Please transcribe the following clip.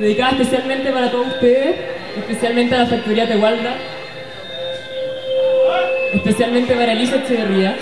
dedicada especialmente para todos ustedes, especialmente a la Factoría Tehualda, especialmente para Elisa Echeverría.